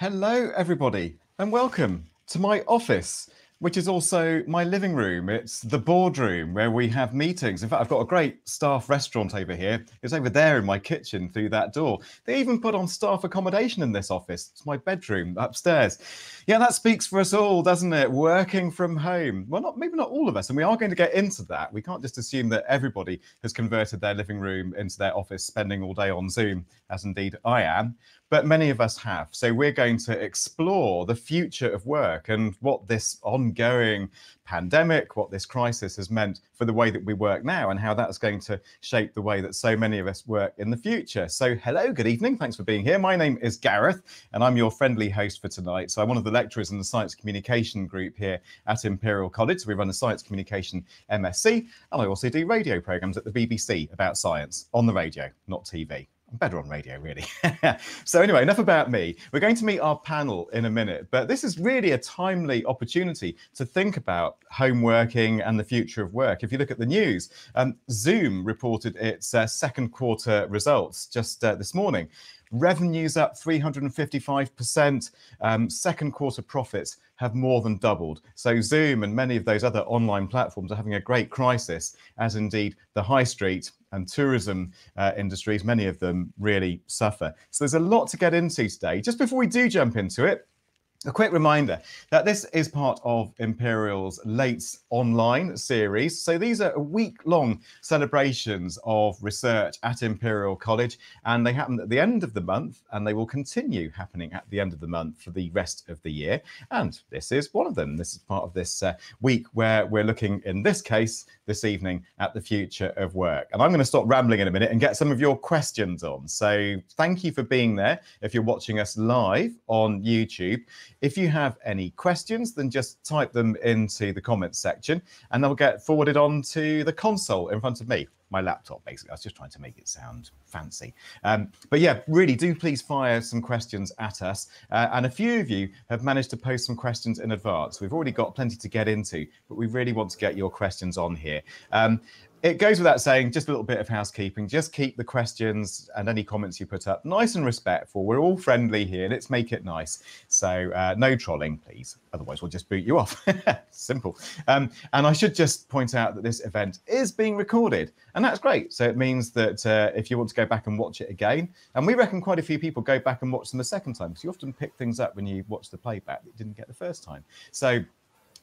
Hello, everybody, and welcome to my office, which is also my living room. It's the boardroom where we have meetings. In fact, I've got a great staff restaurant over here. It's over there in my kitchen through that door. They even put on staff accommodation in this office. It's my bedroom upstairs. Yeah, that speaks for us all, doesn't it? Working from home. Well, not maybe not all of us, and we are going to get into that. We can't just assume that everybody has converted their living room into their office, spending all day on Zoom, as indeed I am but many of us have. So we're going to explore the future of work and what this ongoing pandemic, what this crisis has meant for the way that we work now, and how that's going to shape the way that so many of us work in the future. So, hello, good evening. Thanks for being here. My name is Gareth, and I'm your friendly host for tonight. So, I'm one of the lecturers in the Science Communication group here at Imperial College. We run a Science Communication MSc, and I also do radio programs at the BBC about science on the radio, not TV. I'm better on radio, really. so, anyway, enough about me. We're going to meet our panel in a minute, but this is really a timely opportunity to think about home working and the future of work. If you look at the news, um, Zoom reported its uh, second quarter results just uh, this morning. Revenues up 355%. Um, second quarter profits have more than doubled. So Zoom and many of those other online platforms are having a great crisis, as indeed the high street and tourism uh, industries, many of them really suffer. So there's a lot to get into today. Just before we do jump into it, a quick reminder that this is part of Imperial's Lates Online series. So these are a week long celebrations of research at Imperial College, and they happen at the end of the month, and they will continue happening at the end of the month for the rest of the year. And this is one of them. This is part of this uh, week where we're looking, in this case, this evening at the future of work. And I'm going to stop rambling in a minute and get some of your questions on. So thank you for being there if you're watching us live on YouTube. If you have any questions, then just type them into the comments section and they'll get forwarded on to the console in front of me my laptop, basically. I was just trying to make it sound fancy. Um, but yeah, really do please fire some questions at us. Uh, and a few of you have managed to post some questions in advance. We've already got plenty to get into, but we really want to get your questions on here. Um, it goes without saying, just a little bit of housekeeping. Just keep the questions and any comments you put up nice and respectful. We're all friendly here. Let's make it nice. So, uh, no trolling, please. Otherwise, we'll just boot you off. Simple. Um, and I should just point out that this event is being recorded, and that's great. So, it means that uh, if you want to go back and watch it again, and we reckon quite a few people go back and watch them a second time because you often pick things up when you watch the playback that you didn't get the first time. So,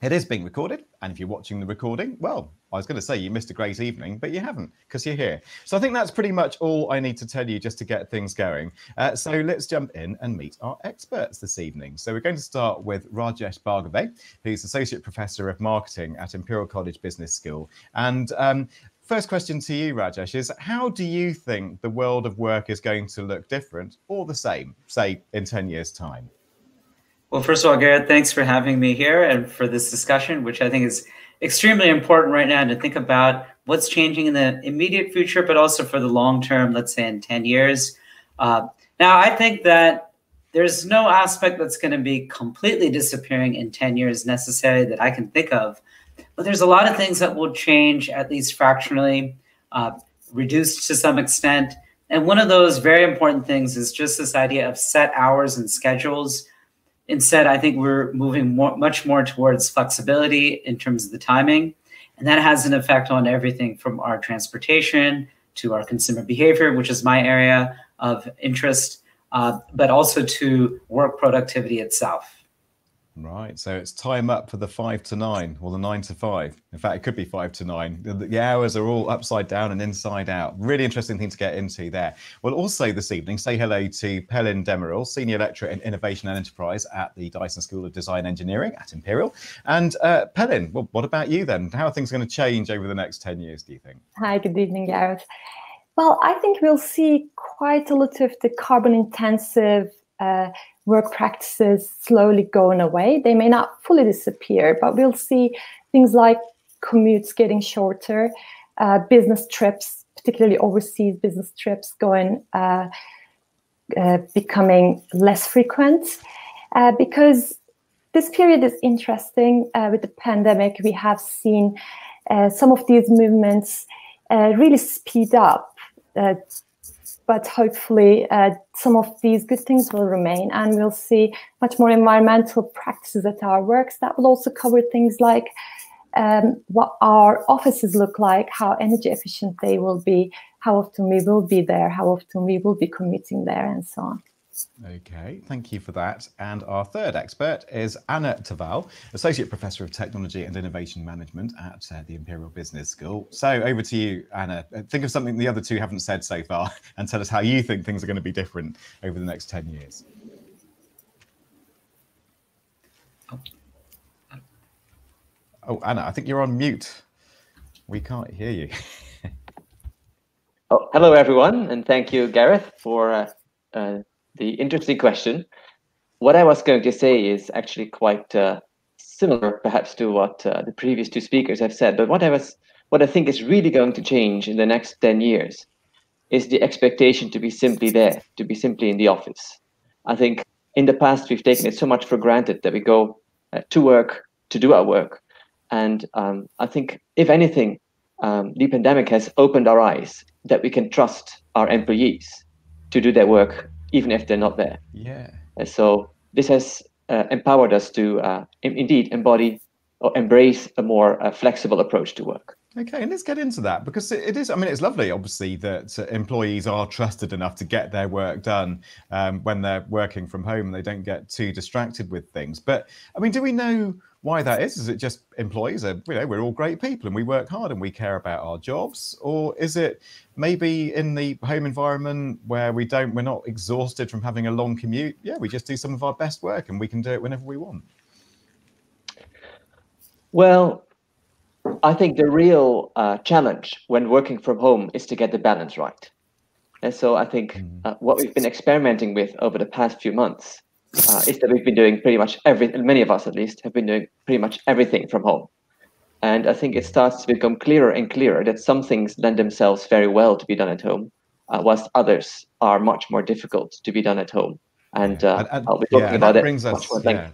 it is being recorded, and if you're watching the recording, well, I was going to say you missed a great evening, but you haven't because you're here. So I think that's pretty much all I need to tell you just to get things going. Uh, so let's jump in and meet our experts this evening. So we're going to start with Rajesh Bhargave, who's Associate Professor of Marketing at Imperial College Business School. And um, First question to you, Rajesh, is how do you think the world of work is going to look different or the same, say, in 10 years' time? Well, first of all, Garrett, thanks for having me here and for this discussion, which I think is extremely important right now to think about what's changing in the immediate future, but also for the long term, let's say in 10 years. Uh, now, I think that there's no aspect that's going to be completely disappearing in 10 years necessary that I can think of, but there's a lot of things that will change, at least fractionally, uh, reduced to some extent. And one of those very important things is just this idea of set hours and schedules Instead, I think we're moving more, much more towards flexibility in terms of the timing. And that has an effect on everything from our transportation to our consumer behavior, which is my area of interest, uh, but also to work productivity itself. Right. So it's time up for the five to nine or the nine to five. In fact, it could be five to nine. The, the, hours are all upside down and inside out. Really interesting thing to get into there. Well, also this evening, say hello to Pelin Demirel, Senior Lecturer in Innovation and Enterprise at the Dyson School of Design Engineering at Imperial. And uh, Pelin, well, what about you then? How are things going to change over the next 10 years, do you think? Hi, good evening, Gareth. Well, I think we'll see quite a lot of the carbon intensive uh, work practices slowly going away. They may not fully disappear, but we'll see things like commutes getting shorter, uh, business trips, particularly overseas business trips, going uh, uh, becoming less frequent. Uh, because this period is interesting. Uh, with the pandemic, we have seen uh, some of these movements really speed up but hopefully some of these good things will remain and we'll see much more environmental practices at our works that will also cover things like um, what our offices look like, how energy efficient they will be, how often we will be there, how often we will be commuting there, and so on. Okay, thank you for that. And our third expert is Anna ter Wal, Associate Professor of Technology and Innovation Management at uh, the Imperial Business School. So over to you, Anna. Uh, think of something the other two haven't said so far and tell us how you think things are going to be different over the next 10 years. Oh, Anna, I think you're on mute. We can't hear you. oh, hello, everyone, and thank you, Gareth, for uh, uh, the interesting question. What I was going to say is actually quite uh, similar, perhaps, to what uh, the previous two speakers have said. But what I was, what I think is really going to change in the next ten years, is the expectation to be simply there, to be simply in the office. I think in the past we've taken it so much for granted that we go uh, to work to do our work and um, I think, if anything, um, the pandemic has opened our eyes that we can trust our employees to do their work even if they're not there. Yeah. And so this has uh, empowered us to uh, in- indeed embody or embrace a more uh, flexible approach to work. Okay, and let's get into that because it is. I mean, it's lovely, obviously, that uh, employees are trusted enough to get their work done um, when they're working from home and they don't get too distracted with things. But I mean, do we know why that is? Is it just employees are, you know, we're all great people and we work hard and we care about our jobs? Or is it maybe in the home environment where we don't, we're not exhausted from having a long commute? Yeah, we just do some of our best work and we can do it whenever we want. Well, I think the real uh, challenge when working from home is to get the balance right. And so I think mm. uh, what we've been experimenting with over the past few months uh, is that we've been doing pretty much every, many of us at least, have been doing pretty much everything from home. And I think it starts to become clearer and clearer that some things lend themselves very well to be done at home, uh, whilst others are much more difficult to be done at home. And, uh, and, and I'll be talking yeah, about it brings us, yeah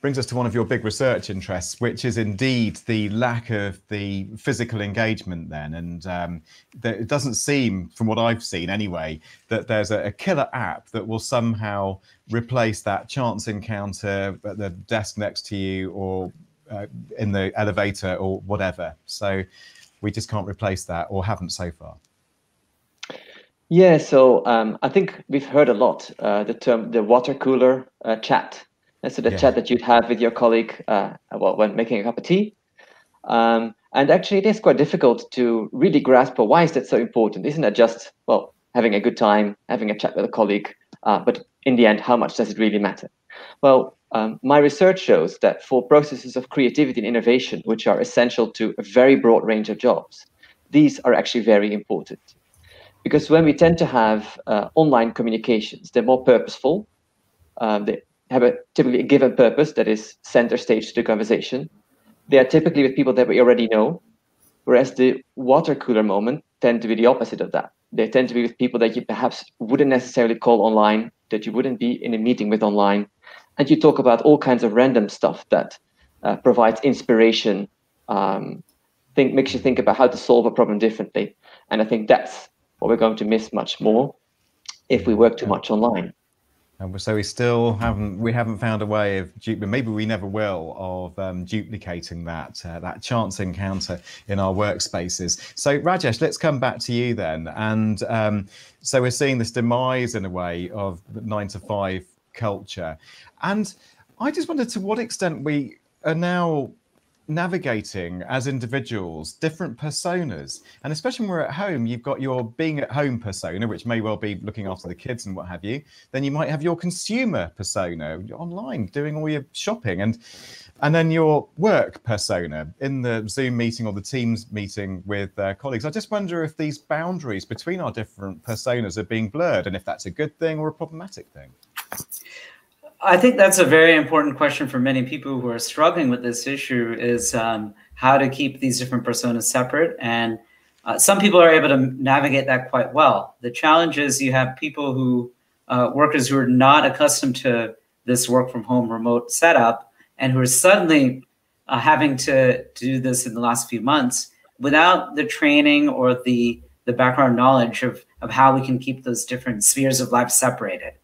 brings us to one of your big research interests, which is indeed the lack of the physical engagement. Then, and um, it doesn't seem, from what I've seen anyway, that there's a, a, killer app that will somehow replace that chance encounter at the desk next to you or uh, in the elevator or whatever. So we just can't replace that, or haven't so far. Yeah, so um, I think we've heard a lot uh, the term the water cooler uh, chat and so the yeah. chat that you'd have with your colleague uh, well, when making a cup of tea. Um, and actually, it is quite difficult to really grasp well, why is that so important? Isn't that just, well, having a good time, having a chat with a colleague? Uh, but in the end, how much does it really matter? Well, um, my research shows that for processes of creativity and innovation, which are essential to a very broad range of jobs, these are actually very important. Because when we tend to have uh, online communications, they're more purposeful, uh, they have a typically a given purpose that is center stage to the conversation. They are typically with people that we already know, whereas the water cooler moment tend to be the opposite of that. They tend to be with people that you perhaps wouldn't necessarily call online, that you wouldn't be in a meeting with online, and you talk about all kinds of random stuff that uh, provides inspiration, um, think makes you think about how to solve a problem differently. And I think that's what we're going to miss much more if we work too much online. And so we still haven't we haven't found a way of maybe we never will of um, duplicating that uh, that chance encounter in our workspaces. So Rajesh, let's come back to you then. And um, so we're seeing this demise in a way of nine to five culture, and I just wonder to what extent we are now navigating as individuals different personas. And especially when we're at home you've got your being at home persona which may well be looking after the kids and what have you. Then you might have your consumer persona online doing all your shopping. And and then your work persona in the zoom meeting or the teams meeting with uh, colleagues. I just wonder if these boundaries between our different personas are being blurred and if that's a good thing or a problematic thing I think that's a very important question for many people who are struggling with this issue is um, how to keep these different personas separate. And uh, some people are able to navigate that quite well. The challenge is you have people who, uh, workers who are not accustomed to this work from home remote setup and who are suddenly uh, having to, to do this in the last few months without the training or the, the background knowledge of of how we can keep those different spheres of life separated.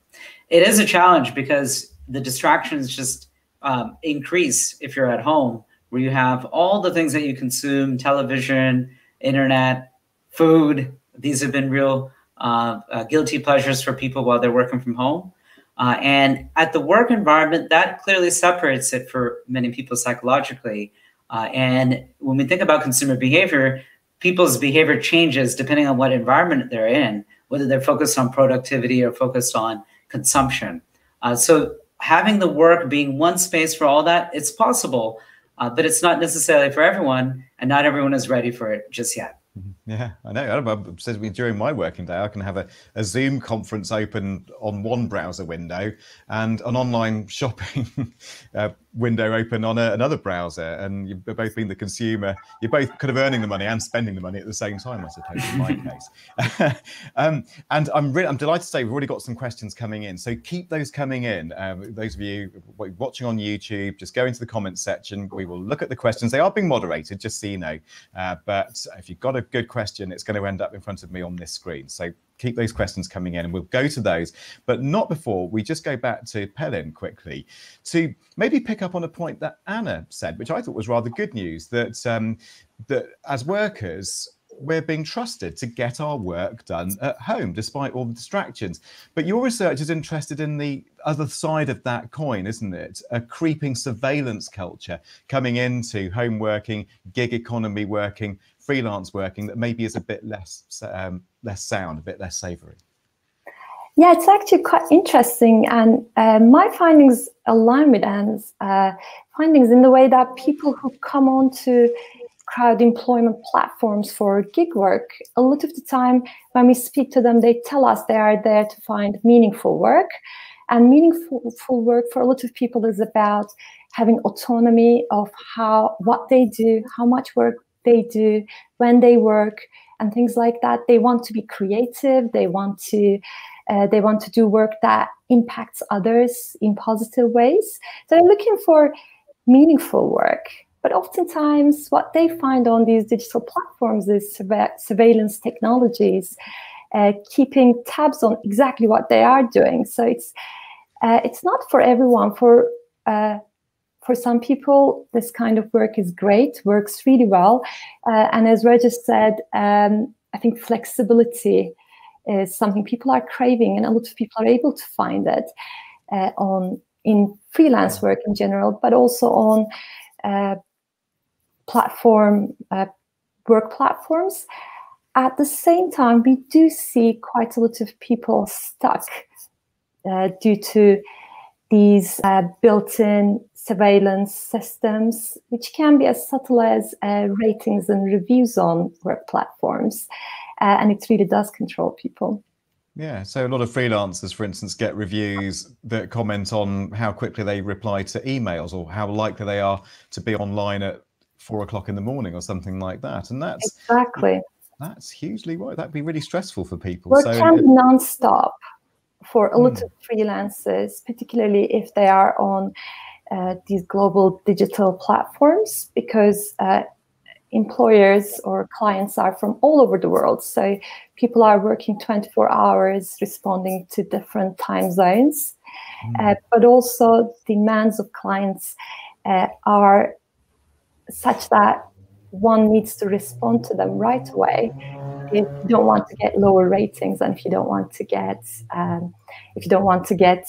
It is a challenge because the distractions just um, increase if you're at home, where you have all the things that you consume television, internet, food. These have been real uh, uh, guilty pleasures for people while they're working from home. Uh, and at the work environment, that clearly separates it for many people psychologically. Uh, and when we think about consumer behavior, people's behavior changes depending on what environment they're in, whether they're focused on productivity or focused on consumption. Uh, so having the work being one space for all that, it's possible, uh, but it's not necessarily for everyone, and not everyone is ready for it just yet. Mm-hmm. Yeah, I know. I says during my working day, I can have a, a Zoom conference open on one browser window and an online shopping uh, window open on a, another browser, and you've both being the consumer. You're both kind of earning the money and spending the money at the same time, I suppose, in my case. um, and I'm really, I'm delighted to say we've already got some questions coming in. So keep those coming in. Um, those of you watching on YouTube, just go into the comments section. We will look at the questions. They are being moderated, just so you know. Uh, but if you've got a good question, it's going to end up in front of me on this screen. So keep those questions coming in and we'll go to those, but not before we just go back to Pelin quickly to maybe pick up on a point that Anna said, which I thought was rather good news that um, that as workers, we're being trusted to get our work done at home despite all the distractions. But your research is interested in the other side of that coin, isn't it? A creeping surveillance culture coming into home working, gig economy working, freelance working that maybe is a bit less um, less sound, a bit less savory? Yeah, it's actually quite interesting, and uh, my findings align with Anne's uh, findings in the way that people who come on to crowd employment platforms for gig work, a lot of the time when we speak to them, they tell us they are there to find meaningful work. And meaningful work for a lot of people is about having autonomy of how what they do, how much work they do, when they work, and things like that. They want to be creative. They want to uh, they want to do work that impacts others in positive ways. So they're looking for meaningful work. But oftentimes, what they find on these digital platforms is surveillance technologies, uh, keeping tabs on exactly what they are doing. So it's uh, it's not for everyone. For uh, for some people, this kind of work is great, works really well. Uh, and as Rajesh said, um, I think flexibility is something people are craving, and a lot of people are able to find it uh, on in freelance work in general, but also on uh, platform uh, work platforms. At the same time, we do see quite a lot of people stuck uh, due to these uh, built-in surveillance systems, which can be as subtle as uh, ratings and reviews on work platforms. Uh, and it really does control people. Yeah, so a lot of freelancers, for instance, get reviews that comment on how quickly they reply to emails or how likely they are to be online at four o'clock in the morning or something like that. And that's exactly that's hugely right. That'd be really stressful for people. Work so can be non-stop for a lot mm. of freelancers, particularly if they are on uh, these global digital platforms, because uh, employers or clients are from all over the world. So people are working 24 hours, responding to different time zones. Mm. Uh, but also, demands of clients uh, are such that one needs to respond to them right away if you don't want to get lower ratings and if you don't want to get um, if you don't want to get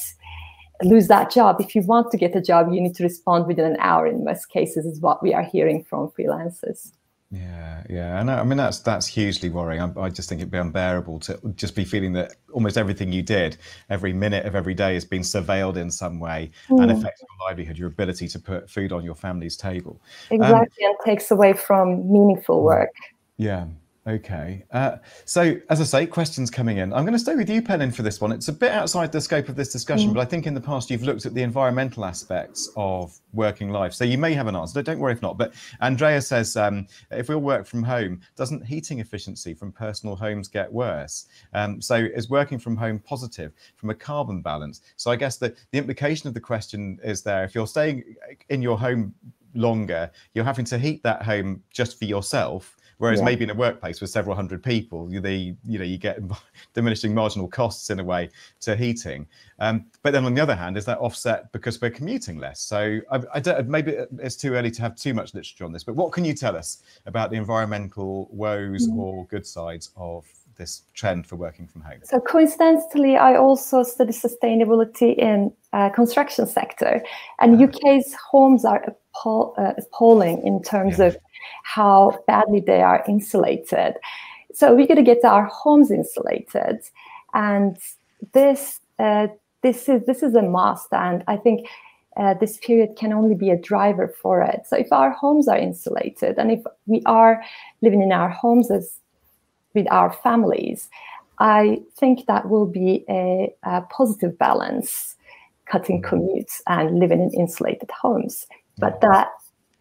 lose that job if you want to get a job you need to respond within an hour in most cases is what we are hearing from freelancers yeah, yeah, I know. I mean, that's that's hugely worrying. I, I, just think it'd be unbearable to just be feeling that almost everything you did, every minute of every day, has been surveilled in some way mm. and affects your livelihood, your ability to put food on your family's table. Exactly, um, and takes away from meaningful work. Yeah, Okay. Uh, so, as I say, questions coming in. I'm going to stay with you, Pelin, for this one. It's a bit outside the scope of this discussion, mm. but I think in the past you've looked at the environmental aspects of working life. So you may have an answer. Don't worry if not. But Andrea says um, if we all work from home, doesn't heating efficiency from personal homes get worse? Um, so is working from home positive from a carbon balance? So I guess the, the implication of the question is there if you're staying in your home longer, you're having to heat that home just for yourself Whereas Yeah. maybe in a workplace with several hundred people, you, they, you know, you get diminishing marginal costs in a way to heating. Um, but then on the other hand, is that offset because we're commuting less? So I, I don't, maybe it's too early to have too much literature on this, but what can you tell us about the environmental woes Mm. or good sides of this trend for working from home? So coincidentally, I also study sustainability in uh, construction sector, and UK's homes are appall- uh, appalling in terms Yeah. of how badly they are insulated. So we got to get our homes insulated, and this uh, this is this is a must. And I think uh, this period can only be a driver for it. So if our homes are insulated, and if we are living in our homes as with our families, I think that will be a, a positive balance, cutting commutes and living in insulated homes. But that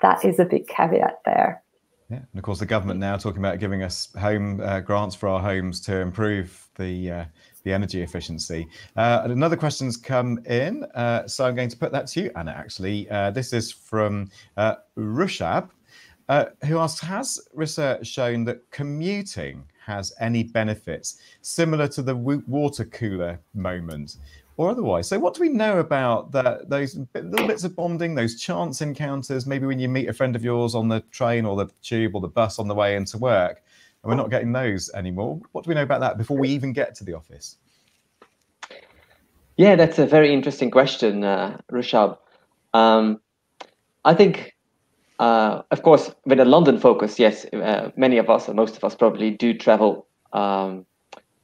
that is a big caveat there. Yeah, and of course the government now talking about giving us home uh, grants for our homes to improve the uh, the energy efficiency. Uh, and another question's come in, uh, so I'm going to put that to you, Anna. Actually, uh, this is from uh, Rushab, who asks: Has research shown that commuting has any benefits similar to the water cooler moment? Or otherwise, so what do we know about that? Those little bits of bonding, those chance encounters, maybe when you meet a friend of yours on the train or the tube or the bus on the way into work, and we're not getting those anymore. What do we know about that before we even get to the office? Yeah, that's a very interesting question, uh. Um, I think, uh, of course, with a London focus, yes, uh, many of us, or most of us probably, do travel um,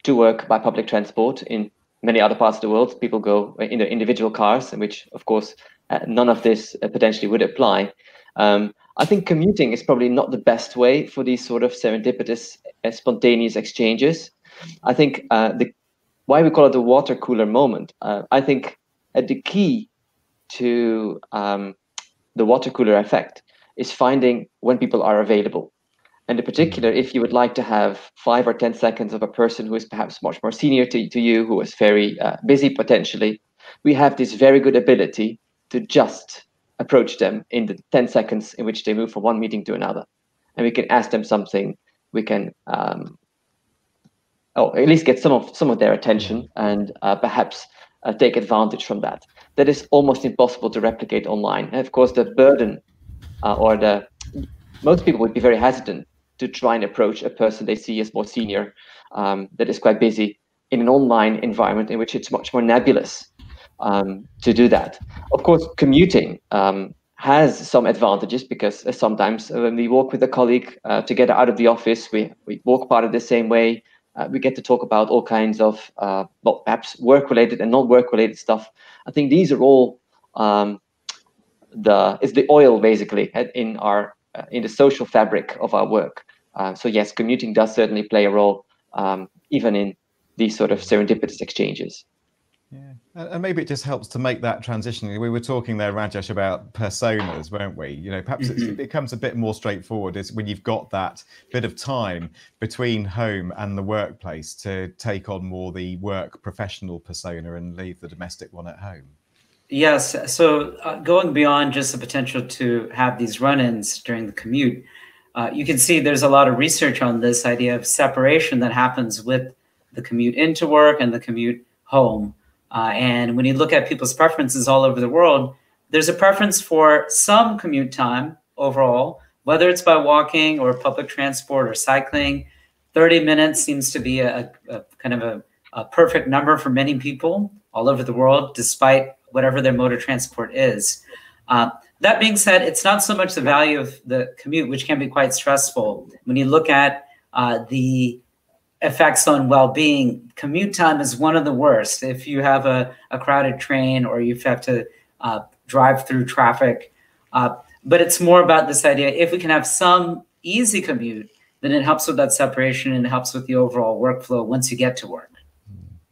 to work by public transport. In many other parts of the world, people go in their individual cars, which, of course, uh, none of this uh, potentially would apply. Um, I think commuting is probably not the best way for these sort of serendipitous, uh, spontaneous exchanges. I think uh, the why we call it the water cooler moment. Uh, I think uh, the key to um, the water cooler effect is finding when people are available. And in particular, if you would like to have five or 10 seconds of a person who is perhaps much more senior to, to you, who is very uh, busy potentially, we have this very good ability to just approach them in the 10 seconds in which they move from one meeting to another. And we can ask them something, we can um, or at least get some of some of their attention and uh, perhaps uh, take advantage from that. That is almost impossible to replicate online. And of course, the burden uh, or the most people would be very hesitant to try and approach a person they see as more senior um, that is quite busy in an online environment in which it's much more nebulous um, to do that. Of course, commuting um, has some advantages because uh, sometimes uh, when we walk with a colleague uh, together out of the office, we, we walk part of the same way. Uh, we get to talk about all kinds of, uh, well, perhaps work-related and non-work-related stuff. I think these are all um, the is the oil basically in our uh, in the social fabric of our work. Uh, so yes, commuting does certainly play a role, um, even in these sort of serendipitous exchanges. Yeah, and and maybe it just helps to make that transition. We were talking there, Rajesh, about personas, weren't we? You know, perhaps it's, it becomes a bit more straightforward is when you've got that bit of time between home and the workplace to take on more the work professional persona and leave the domestic one at home. Yes. So uh, going beyond just the potential to have these run-ins during the commute, uh, you can see there's a lot of research on this idea of separation that happens with the commute into work and the commute home. Uh, and when you look at people's preferences all over the world, there's a preference for some commute time overall, whether it's by walking or public transport or cycling. 30 minutes seems to be a, a kind of a, a perfect number for many people all over the world, despite whatever their mode of transport is. Uh, that being said, it's not so much the value of the commute, which can be quite stressful. When you look at uh, the effects on well-being, commute time is one of the worst. If you have a, a crowded train or you have to uh, drive through traffic, uh, but it's more about this idea. If we can have some easy commute, then it helps with that separation and it helps with the overall workflow once you get to work.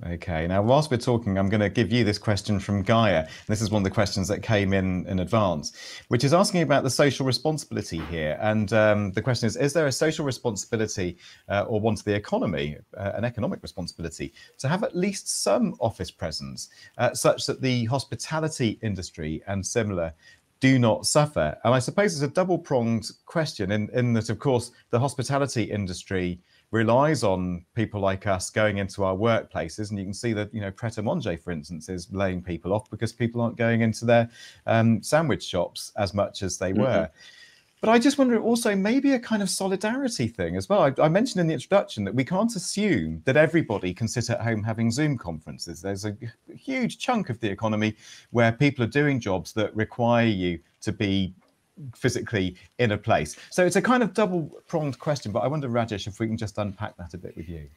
Okay, now whilst we're talking, I'm going to give you this question from Gaia. This is one of the questions that came in in advance, which is asking about the social responsibility here. And um, the question is Is there a social responsibility uh, or one to the economy, uh, an economic responsibility, to have at least some office presence, uh, such that the hospitality industry and similar do not suffer? And I suppose it's a double pronged question in, in that, of course, the hospitality industry relies on people like us going into our workplaces. And you can see that, you know, Pret a Manger, for instance, is laying people off because people aren't going into their um, sandwich shops as much as they mm-hmm. were. But I just wonder also maybe a kind of solidarity thing as well. I, I, mentioned in the introduction that we can't assume that everybody can sit at home having Zoom conferences. There's a huge chunk of the economy where people are doing jobs that require you to be physically in a place. So it's a kind of double pronged question, but I wonder, Rajesh, if we can just unpack that a bit with you.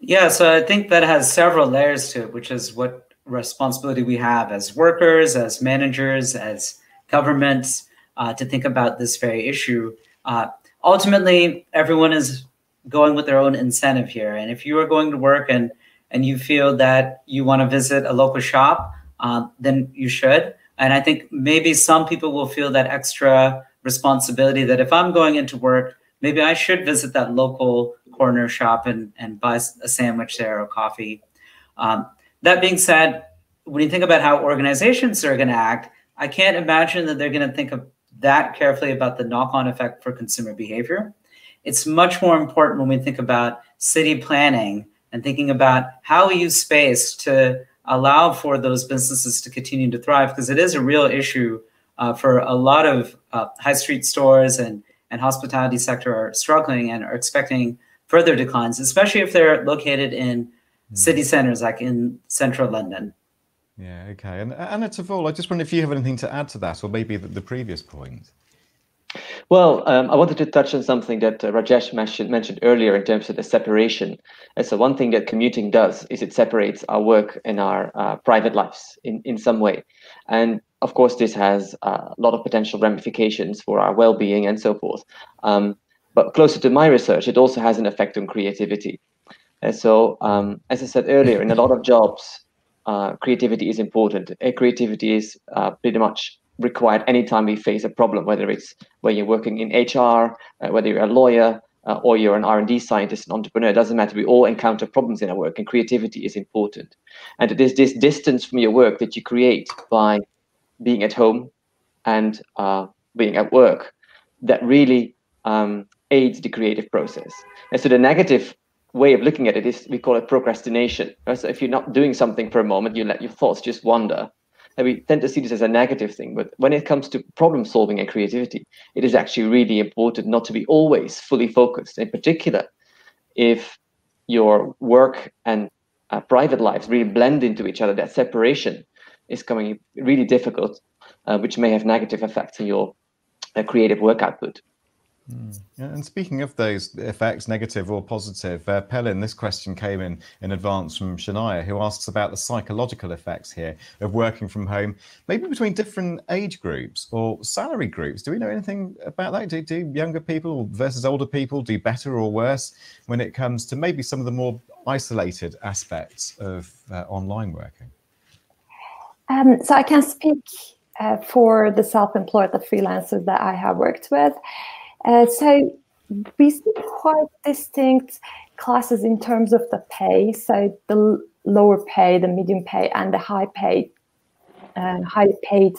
Yeah, so I think that has several layers to it, which is what responsibility we have as workers, as managers, as governments uh, to think about this very issue. Uh, ultimately, everyone is going with their own incentive here. And if you are going to work and and you feel that you want to visit a local shop, uh, then you should. And I think maybe some people will feel that extra responsibility that if I'm going into work, maybe I should visit that local corner shop and, and buy a sandwich there or coffee. Um, that being said, when you think about how organizations are going to act, I can't imagine that they're going to think of that carefully about the knock on effect for consumer behavior. It's much more important when we think about city planning and thinking about how we use space to allow for those businesses to continue to thrive, because it is a real issue uh, for a lot of uh, high street stores and, and hospitality sector are struggling and are expecting further declines, especially if they're located in mm. city centers like in central London. Yeah, okay. And Anna ter Wal, I just wonder if you have anything to add to that, or maybe the, the previous point. Well, um, I wanted to touch on something that uh, Rajesh mentioned, mentioned earlier in terms of the separation. And so, one thing that commuting does is it separates our work and our uh, private lives in, in some way. And of course, this has a lot of potential ramifications for our well being and so forth. Um, but closer to my research, it also has an effect on creativity. And so, um, as I said earlier, in a lot of jobs, uh, creativity is important. Creativity is uh, pretty much required anytime we face a problem, whether it's when you're working in HR, uh, whether you're a lawyer, uh, or you're an R&D scientist, an entrepreneur. It doesn't matter. We all encounter problems in our work, and creativity is important. And it is this distance from your work that you create by being at home and uh, being at work that really um, aids the creative process. And so the negative way of looking at it is we call it procrastination. So if you're not doing something for a moment, you let your thoughts just wander. And we tend to see this as a negative thing. But when it comes to problem solving and creativity, it is actually really important not to be always fully focused. In particular, if your work and uh, private lives really blend into each other, that separation is coming really difficult, uh, which may have negative effects on your uh, creative work output. Mm. And speaking of those effects, negative or positive, uh, Pelin, this question came in in advance from Shania, who asks about the psychological effects here of working from home, maybe between different age groups or salary groups. Do we know anything about that? Do, do younger people versus older people do better or worse when it comes to maybe some of the more isolated aspects of uh, online working? Um, so I can speak uh, for the self-employed, the freelancers that I have worked with. Uh, so we see quite distinct classes in terms of the pay. So the lower pay, the medium pay, and the high paid, uh, high paid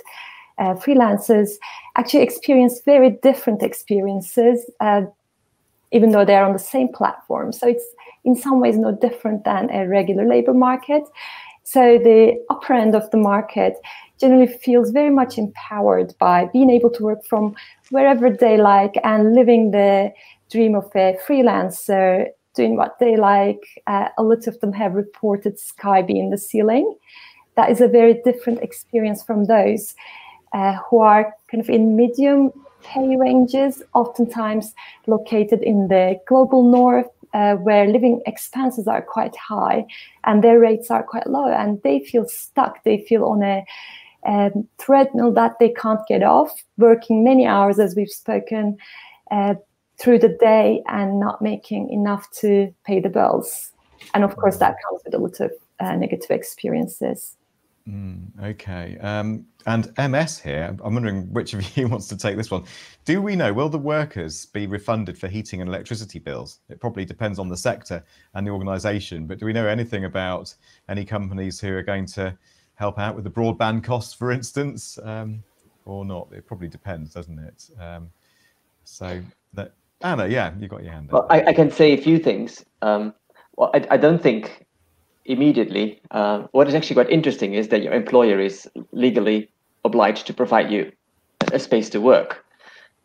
uh, freelancers actually experience very different experiences, uh, even though they're on the same platform. So it's in some ways no different than a regular labor market. So the upper end of the market generally feels very much empowered by being able to work from wherever they like and living the dream of a freelancer, doing what they like. Uh, a lot of them have reported sky being the ceiling. That is a very different experience from those uh, who are kind of in medium pay ranges, oftentimes located in the global north, uh, where living expenses are quite high and their rates are quite low, and they feel stuck. They feel on a um, treadmill that they can't get off, working many hours, as we've spoken, uh, through the day and not making enough to pay the bills. And of course, that comes with a lot of uh, negative experiences. Mm, okay. Um, and MS here, I'm wondering which of you wants to take this one. Do we know, will the workers be refunded for heating and electricity bills? It probably depends on the sector and the organization, but do we know anything about any companies who are going to help out with the broadband costs, for instance? Um, or not? It probably depends, doesn't it? Um, so that Anna, yeah, you got your hand. Well, I, I, can say a few things. Um, well, I, I, don't think immediately. Uh, what is actually quite interesting is that your employer is legally obliged to provide you a space to work,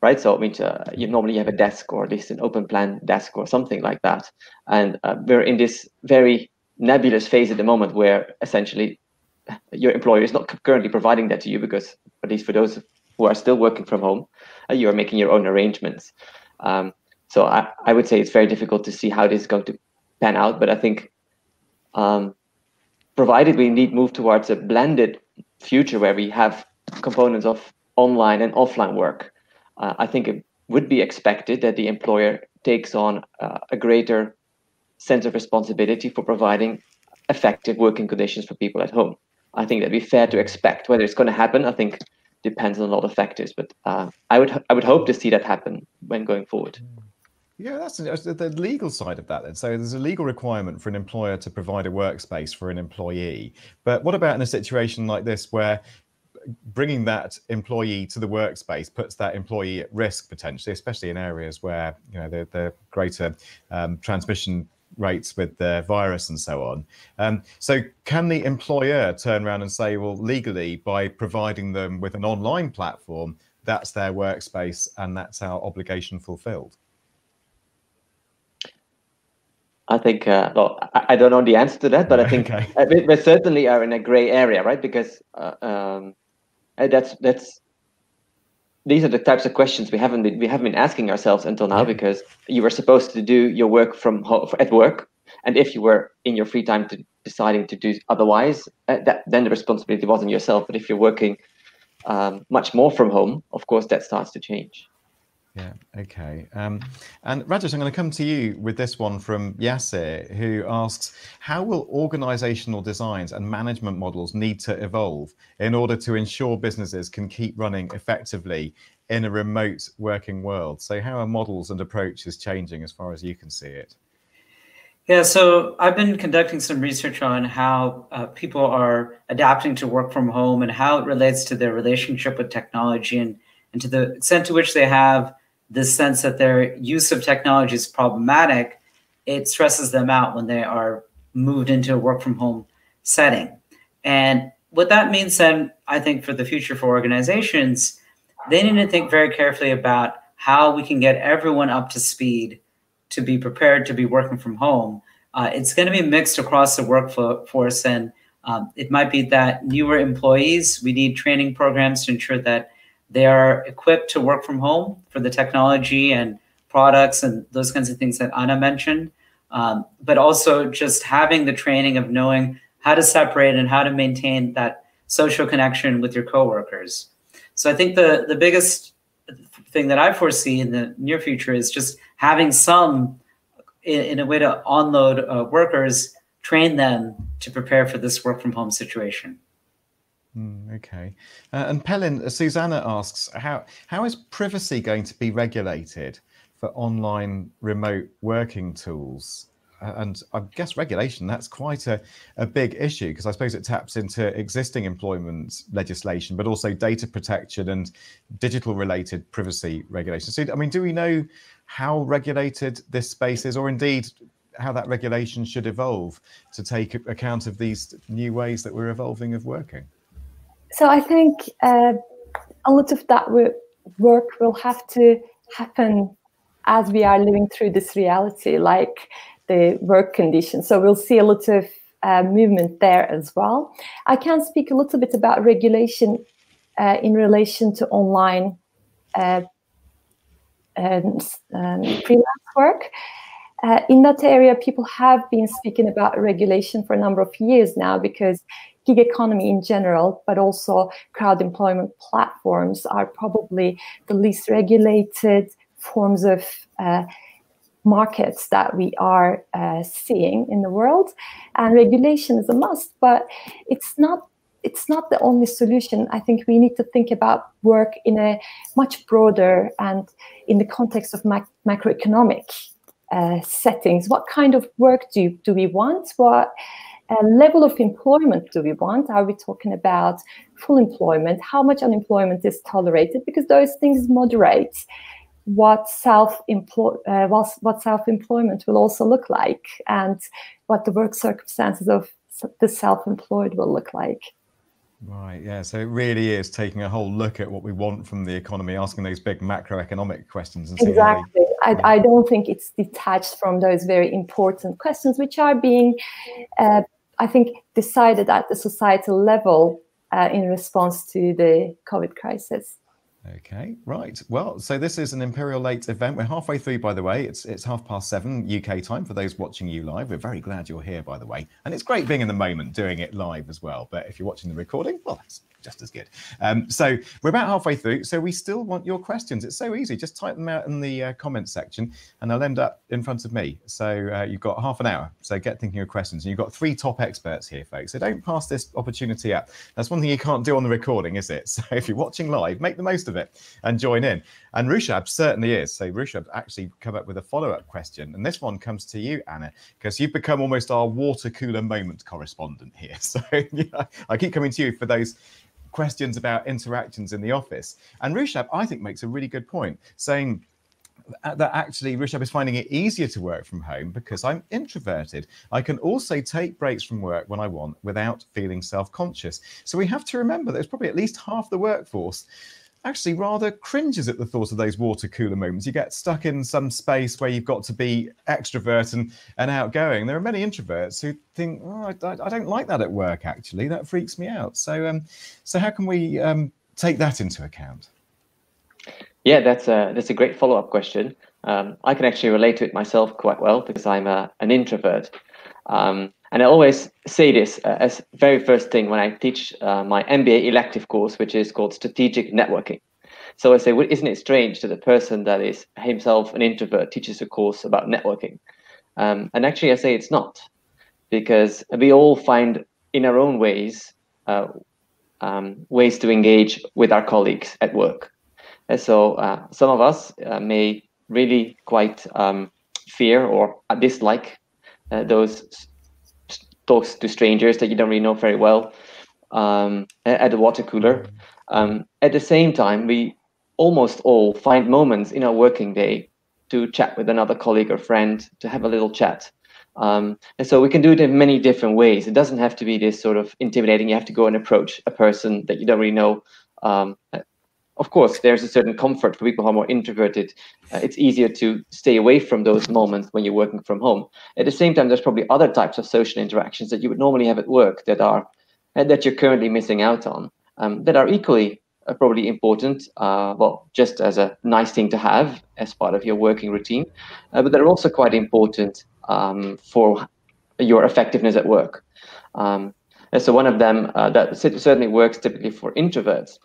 right? So it means uh, you normally have a desk or at least an open plan desk or something like that. And uh, we're in this very nebulous phase at the moment where essentially your employer is not currently providing that to you because at least for those who are still working from home, uh, you are making your own arrangements. Um, so I, I would say it's very difficult to see how this is going to pan out. But I think um, provided we indeed move towards a blended future where we have components of online and offline work, uh, I think it would be expected that the employer takes on uh, a greater sense of responsibility for providing effective working conditions for people at home. I think that'd be fair to expect. Whether it's going to happen, I think depends on a lot of factors. But uh, I would I would hope to see that happen when going forward. Yeah, that's the legal side of that. Then, so there's a legal requirement for an employer to provide a workspace for an employee. But what about in a situation like this where bringing that employee to the workspace puts that employee at risk potentially, especially in areas where you know the, the greater um, transmission rates with the virus and so on. Um, so can the employer turn around and say, well, legally, by providing them with an online platform, that's their workspace and that's our obligation fulfilled? I think, uh, well, I, don't know the answer to that, but I think okay. we, we, certainly are in a gray area, right? Because uh, um, that's that's these are the types of questions we haven't been, we haven't been asking ourselves until now yeah. because you were supposed to do your work from home at work and if you were in your free time to deciding to do otherwise uh, that then the responsibility wasn't yourself but if you're working um, much more from home of course that starts to change yeah, okay. Um, and Rajesh, I'm going to come to you with this one from Yasser, who asks How will organizational designs and management models need to evolve in order to ensure businesses can keep running effectively in a remote working world? So, how are models and approaches changing as far as you can see it? Yeah, so I've been conducting some research on how uh, people are adapting to work from home and how it relates to their relationship with technology and, and to the extent to which they have this sense that their use of technology is problematic, it stresses them out when they are moved into a work from home setting. And what that means then, I think, for the future for organizations, they need to think very carefully about how we can get everyone up to speed to be prepared to be working from home. Uh, it's going to be mixed across the workforce, and um, it might be that newer employees, we need training programs to ensure that they are equipped to work from home for the technology and products and those kinds of things that Anna mentioned. Um, but also just having the training of knowing how to separate and how to maintain that social connection with your coworkers. So I think the the biggest thing that I foresee in the near future is just having some in, in a way to onload uh, workers, train them to prepare for this work from home situation. Mm, okay. Uh, and Pelin, uh, Susanna asks, how, how is privacy going to be regulated for online remote working tools? Uh, and I guess regulation, that's quite a, a big issue because I suppose it taps into existing employment legislation, but also data protection and digital related privacy regulations. So, I mean, do we know how regulated this space is, or indeed how that regulation should evolve to take account of these new ways that we're evolving of working? So I think uh, a lot of that work will have to happen as we are living through this reality, like the work conditions. So we'll see a lot of uh, movement there as well. I can speak a little bit about regulation uh, in relation to online uh, and, and freelance work. Uh, in that area, people have been speaking about regulation for a number of years now because gig economy in general, but also crowd employment platforms are probably the least regulated forms of uh, markets that we are uh, seeing in the world. And regulation is a must, but it's not it's not the only solution. I think we need to think about work in a much broader and in the context of mac- macroeconomic uh, settings. What kind of work do, do we want? What uh, level of employment do we want? Are we talking about full employment? How much unemployment is tolerated? Because those things moderate what self uh, what self employment will also look like, and what the work circumstances of the self employed will look like. Right. Yeah. So it really is taking a whole look at what we want from the economy, asking those big macroeconomic questions. exactly. I, I, don't think it's detached from those very important questions, which are being, uh, I think, decided at the societal level uh, in response to the COVID crisis. Okay, right. Well, so this is an Imperial Late event. We're halfway through, by the way. It's it's half past seven UK time for those watching you live. We're very glad you're here, by the way. And it's great being in the moment, doing it live as well. But if you're watching the recording, well, that's just as good. Um, so we're about halfway through. So we still want your questions. It's so easy. Just type them out in the uh, comments section and they'll end up in front of me. So uh, you've got half an hour. So get thinking of questions. And you've got three top experts here, folks. So don't pass this opportunity up. That's one thing you can't do on the recording, is it? So if you're watching live, make the most of it and join in. And Rushab certainly is. So Rushab actually come up with a follow-up question. And this one comes to you, Anna, because you've become almost our water cooler moment correspondent here. So yeah, I keep coming to you for those questions about interactions in the office. And Rushab, I think, makes a really good point, saying that actually Rushab is finding it easier to work from home because I'm introverted. I can also take breaks from work when I want without feeling self-conscious. So we have to remember there's probably at least half the workforce actually rather cringes at the thought of those water cooler moments. You get stuck in some space where you've got to be extrovert and, and outgoing. There are many introverts who think, oh, I, I don't like that at work, actually. That freaks me out. So, um, so how can we um, take that into account? Yeah, that's a, that's a great follow-up question. Um, I can actually relate to it myself quite well because I'm a, an introvert. Um, and I always say this uh, as very first thing when I teach uh, my MBA elective course, which is called Strategic Networking. So I say, well, isn't it strange that a person that is himself an introvert teaches a course about networking? Um, and actually, I say it's not, because we all find in our own ways uh, um, ways to engage with our colleagues at work. And so uh, some of us uh, may really quite um, fear or dislike uh, those talks to strangers that you don't really know very well um, at the water cooler. Um, at the same time, we almost all find moments in our working day to chat with another colleague or friend, to have a little chat. Um, and so we can do it in many different ways. It doesn't have to be this sort of intimidating. You have to go and approach a person that you don't really know um, of course, there's a certain comfort for people who are more introverted. Uh, it's easier to stay away from those moments when you're working from home. At the same time, there's probably other types of social interactions that you would normally have at work that are uh, that you're currently missing out on um, that are equally uh, probably important. Uh, well, just as a nice thing to have as part of your working routine, uh, but they're also quite important um, for your effectiveness at work. Um, and so one of them uh, that certainly works typically for introverts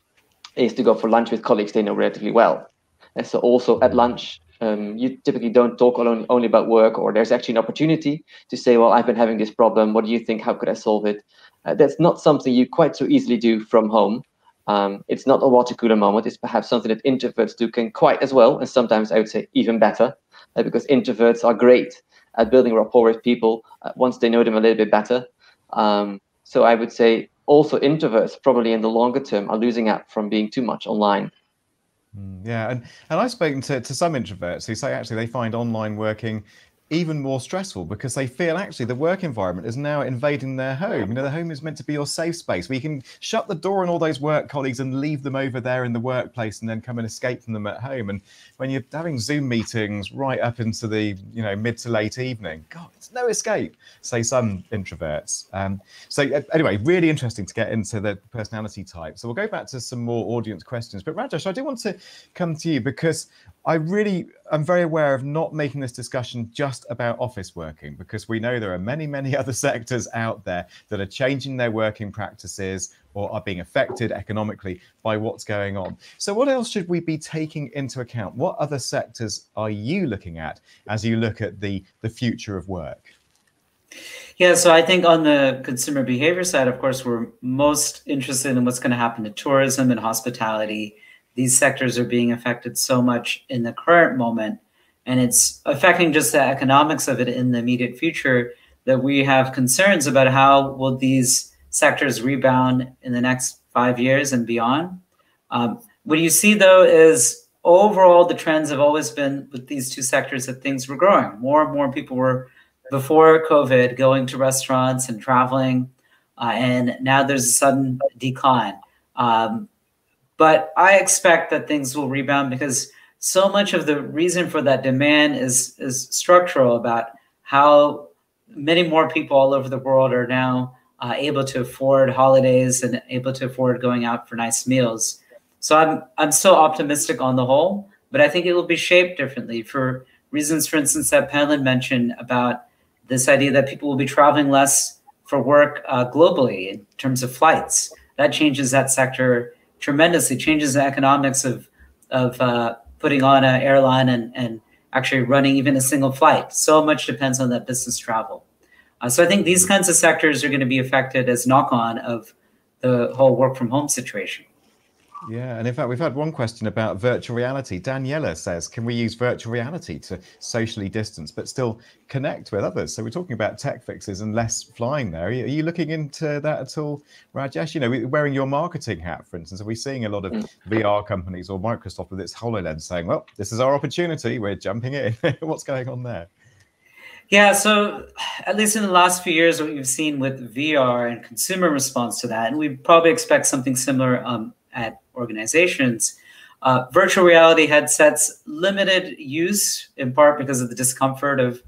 is to go for lunch with colleagues they know relatively well. And so also at lunch, um, you typically don't talk only, only about work, or there's actually an opportunity to say, well, I've been having this problem. What do you think? How could I solve it? Uh, that's not something you quite so easily do from home. Um, it's not a water cooler moment. It's perhaps something that introverts do can quite as well, and sometimes I would say even better, uh, because introverts are great at building rapport with people uh, once they know them a little bit better. Um, so I would say also introverts probably in the longer term are losing out from being too much online. Mm, yeah, and, and I've spoken to, to some introverts who say actually they find online working even more stressful because they feel actually the work environment is now invading their home. You know, the home is meant to be your safe space where you can shut the door on all those work colleagues and leave them over there in the workplace and then come and escape from them at home. And when you're having Zoom meetings right up into the, you know, mid to late evening, God, it's no escape, say some introverts. Um, so uh, anyway, really interesting to get into the personality type. So we'll go back to some more audience questions. But Rajesh, I do want to come to you because I really am very aware of not making this discussion just about office working because we know there are many, many other sectors out there that are changing their working practices or are being affected economically by what's going on. So, what else should we be taking into account? What other sectors are you looking at as you look at the, the future of work? Yeah, so I think on the consumer behavior side, of course, we're most interested in what's going to happen to tourism and hospitality these sectors are being affected so much in the current moment and it's affecting just the economics of it in the immediate future that we have concerns about how will these sectors rebound in the next five years and beyond. Um, what you see though is overall the trends have always been with these two sectors that things were growing. More and more people were before COVID going to restaurants and traveling, uh, and now there's a sudden decline. Um, but I expect that things will rebound because so much of the reason for that demand is is structural about how many more people all over the world are now uh, able to afford holidays and able to afford going out for nice meals. So I'm I'm still optimistic on the whole, but I think it will be shaped differently for reasons, for instance, that Pelin mentioned about this idea that people will be traveling less for work uh, globally in terms of flights. That changes that sector tremendously, changes the economics of of uh, putting on an airline and, and actually running even a single flight. So much depends on that business travel. Uh, so I think these kinds of sectors are going to be affected as knock on of the whole work from home situation. Yeah, and in fact, we've had one question about virtual reality. Daniela says, can we use virtual reality to socially distance but still connect with others? So we're talking about tech fixes and less flying there. Are you looking into that at all, Rajesh? You know, wearing your marketing hat, for instance, are we seeing a lot of mm. VR companies or Microsoft with its HoloLens saying, well, this is our opportunity, we're jumping in? What's going on there? Yeah, so at least in the last few years, what we've seen with VR and consumer response to that, and we probably expect something similar um, at organizations. Uh, virtual reality headsets limited use in part because of the discomfort of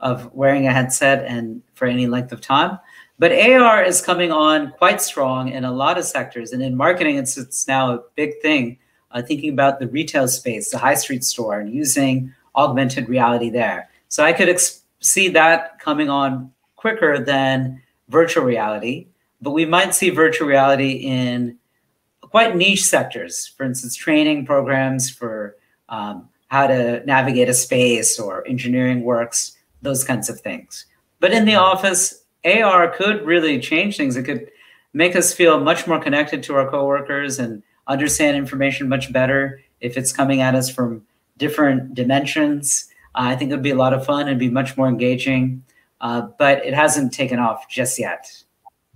of wearing a headset and for any length of time. But AR is coming on quite strong in a lot of sectors, and in marketing, it's it's now a big thing. Uh, thinking about the retail space, the high street store, and using augmented reality there. So I could ex- see that coming on quicker than virtual reality, but we might see virtual reality in quite niche sectors. For instance, training programs for um, how to navigate a space or engineering works, those kinds of things. But in the office, AR could really change things. It could make us feel much more connected to our coworkers and understand information much better if it's coming at us from different dimensions. Uh, I think it would be a lot of fun and be much more engaging. Uh, but it hasn't taken off just yet.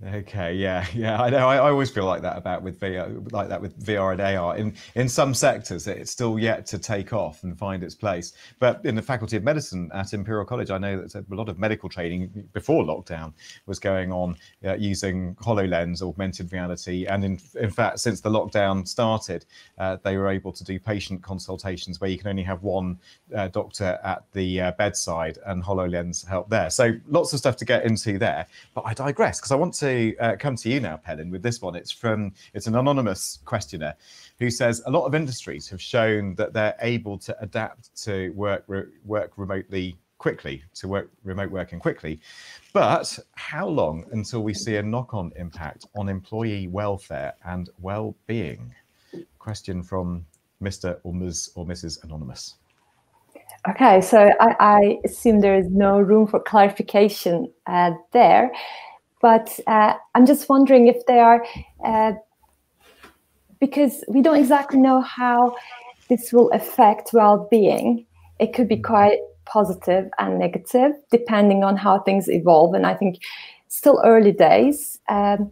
Okay, yeah, yeah, I know. I, I, always feel like that about with VR, like that with VR and AR. In in some sectors, it's still yet to take off and find its place. But in the Faculty of Medicine at Imperial College, I know that a lot of medical training before lockdown was going on uh, using Hololens, augmented reality, and in in fact, since the lockdown started, uh, they were able to do patient consultations where you can only have one uh, doctor at the uh, bedside, and Hololens help there. So lots of stuff to get into there. But I digress because I want to to uh, come to you now, Pelin, with this one. It's from it's an anonymous questioner who says a lot of industries have shown that they're able to adapt to work re- work remotely quickly, to work remote working quickly. But how long until we see a knock-on impact on employee welfare and well-being? Question from Mr. or Ms. or Mrs. Anonymous. Okay, so I, I, assume there is no room for clarification uh, there. But uh, I'm just wondering if they are, uh, because we don't exactly know how this will affect well being. It could be quite positive and negative depending on how things evolve. And I think still early days. Um,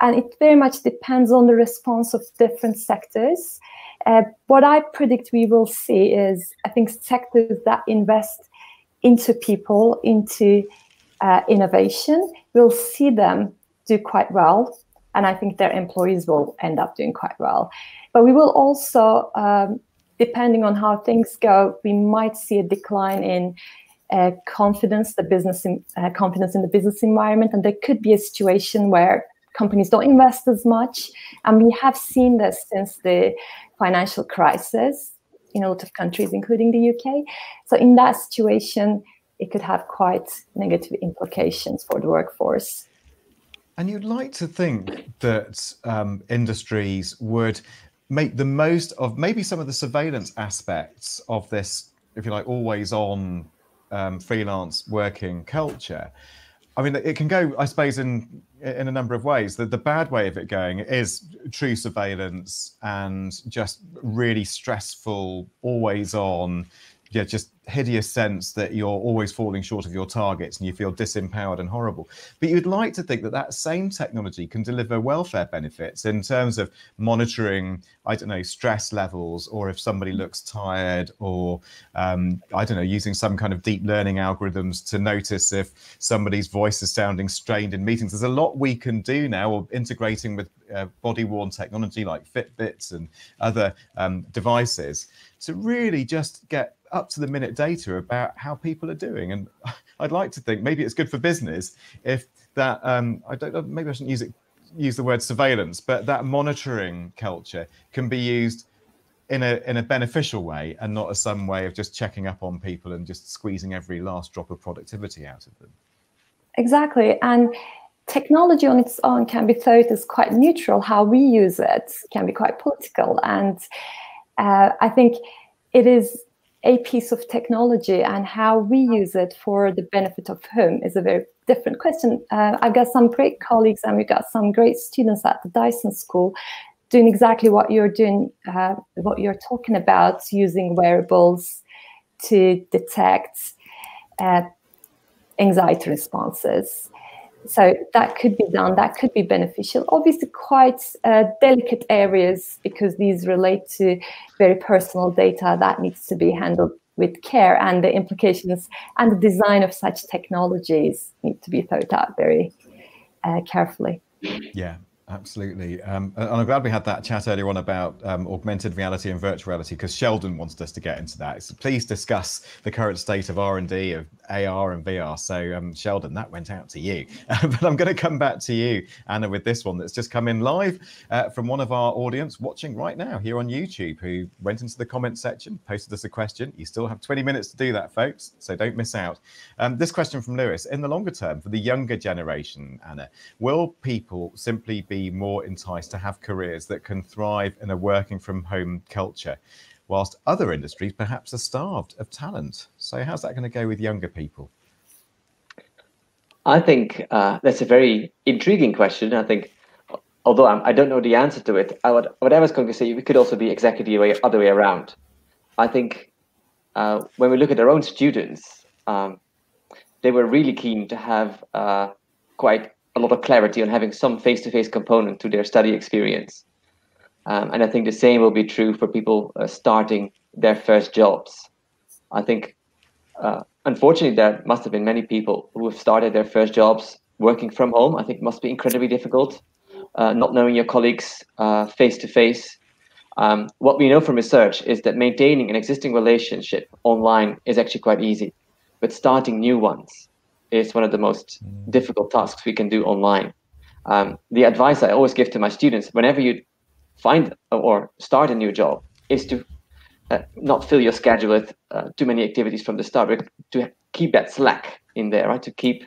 and it very much depends on the response of different sectors. Uh, what I predict we will see is, I think, sectors that invest into people, into uh, innovation, we'll see them do quite well. And I think their employees will end up doing quite well. But we will also, um, depending on how things go, we might see a decline in uh, confidence, the business in, uh, confidence in the business environment, and there could be a situation where companies don't invest as much. And we have seen this since the financial crisis in a lot of countries, including the UK. So in that situation, it could have quite negative implications for the workforce. And you'd like to think that um, industries would make the most of maybe some of the surveillance aspects of this, if you like, always on um, freelance working culture. I mean, it can go, I suppose, in in a number of ways. The, the bad way of it going is true surveillance and just really stressful, always on yeah, just hideous sense that you're always falling short of your targets and you feel disempowered and horrible. But you'd like to think that that same technology can deliver welfare benefits in terms of monitoring, I don't know, stress levels, or if somebody looks tired, or um, I don't know, using some kind of deep learning algorithms to notice if somebody's voice is sounding strained in meetings. There's a lot we can do now, or integrating with uh, body worn technology like Fitbits and other um, devices to really just get up to the minute data about how people are doing. And I'd like to think maybe it's good for business if that um, I don't maybe I shouldn't use it use the word surveillance, but that monitoring culture can be used in a in a beneficial way and not as some way of just checking up on people and just squeezing every last drop of productivity out of them. Exactly. And technology on its own can be thought as quite neutral. How we use it can be quite political. And uh, I think it is a piece of technology and how we use it for the benefit of whom is a very different question. Uh, I've got some great colleagues and we've got some great students at the Dyson School doing exactly what you're doing, uh, what you're talking about, using wearables to detect uh, anxiety responses so that could be done that could be beneficial. Obviously quite uh, delicate areas because these relate to very personal data that needs to be handled with care and the implications and the design of such technologies need to be thought out very uh, carefully. Yeah Absolutely. Um, and I'm glad we had that chat earlier on about um, augmented reality and virtual reality because Sheldon wanted us to get into that. So please discuss the current state of R&D of AR and VR. So um, Sheldon, that went out to you. but I'm going to come back to you, Anna, with this one that's just come in live uh, from one of our audience watching right now here on YouTube who went into the comment section, posted us a question. You still have 20 minutes to do that, folks. So don't miss out. Um, this question from Lewis, in the longer term, for the younger generation, Anna, will people simply be be more enticed to have careers that can thrive in a working from home culture, whilst other industries perhaps are starved of talent. So, how's that going to go with younger people? I think uh, that's a very intriguing question. I think, although I'm, I do not know the answer to it, I would, what I was going to say, we could also be exactly the way, other way around. I think uh, when we look at our own students, um, they were really keen to have uh, quite a lot of clarity on having some face-to-face component to their study experience. Um, and I think the same will be true for people uh, starting their first jobs. I think, uh, unfortunately, there must have been many people who have started their first jobs working from home. I think must be incredibly difficult, uh, not knowing your colleagues face to face. What we know from research is that maintaining an existing relationship online is actually quite easy, but starting new ones is one of the most mm. difficult tasks we can do online. Um, the advice I always give to my students whenever you find or start a new job is to uh, not fill your schedule with uh, too many activities from the start, but to keep that slack in there, right? To keep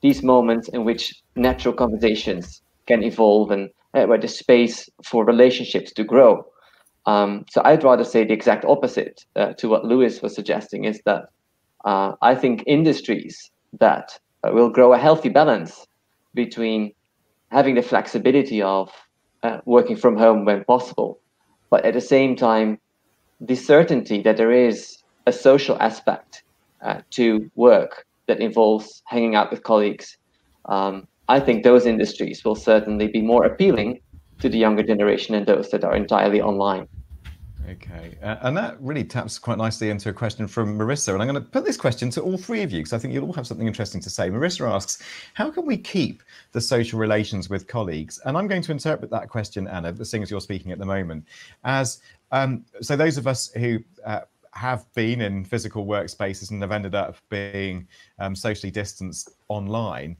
these moments in which natural conversations can evolve and uh, where the space for relationships to grow. Um, so I'd rather say the exact opposite uh, to what Lewis was suggesting is that uh, I think industries that uh, will grow a healthy balance between having the flexibility of uh, working from home when possible, but at the same time, the certainty that there is a social aspect uh, to work that involves hanging out with colleagues. Um, I think those industries will certainly be more appealing to the younger generation than those that are entirely online. Okay, uh, and that really taps quite nicely into a question from Marissa. And I'm going to put this question to all three of you because I think you'll all have something interesting to say. Marissa asks, How can we keep the social relations with colleagues? And I'm going to interpret that question, Anna, seeing as you're speaking at the moment, as um, so those of us who uh, have been in physical workspaces and have ended up being um, socially distanced online.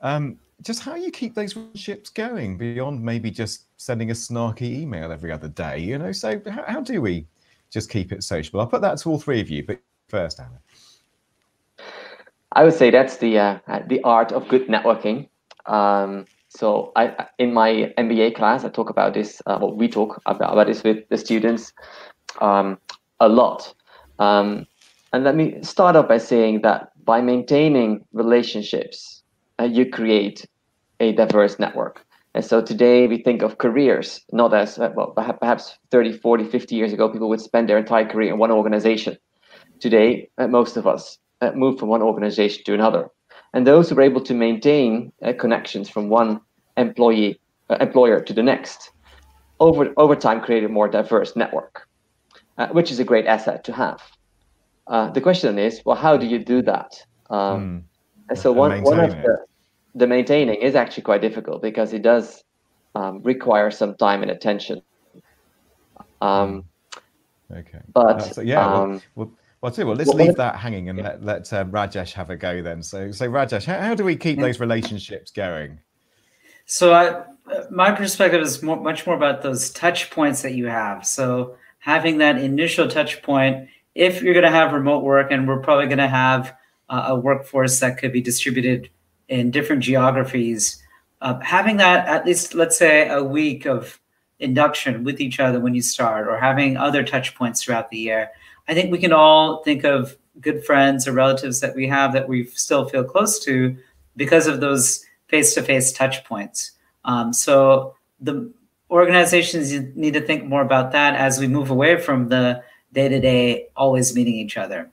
Um, just how you keep those relationships going beyond maybe just sending a snarky email every other day, you know? So how, how do we just keep it sociable? I'll put that to all three of you, but first, Anna. I would say that's the uh, the art of good networking. Um, so I, in my MBA class, I talk about this. Uh, we talk about, about this with the students um, a lot. Um, and let me start off by saying that by maintaining relationships uh, you create a diverse network. And so today we think of careers not as, uh, well, perhaps 30, 40, 50 years ago, people would spend their entire career in one organization. today, uh, most of us uh, move from one organization to another. And those who are able to maintain uh, connections from one employee uh, employer to the next, over over time create a more diverse network, uh, which is a great asset to have. Uh, the question is, well, how do you do that? Um, mm. So one one of the the maintaining is actually quite difficult because it does um, require some time and attention. Um, okay. But so, yeah, um, well, well, too, well, let's leave that hanging and let, let um, Rajesh have a go then. So, so Rajesh, how, how do we keep those relationships going? So, I, my perspective is more, much more about those touch points that you have. So, having that initial touch point, if you're going to have remote work, and we're probably going to have uh, a workforce that could be distributed in different geographies, uh, having that at least, let's say, a week of induction with each other when you start, or having other touch points throughout the year I think we can all think of good friends or relatives that we have that we still feel close to because of those face-to-face touch points. Um, so the organizations need to think more about that as we move away from the day-to-day always meeting each other.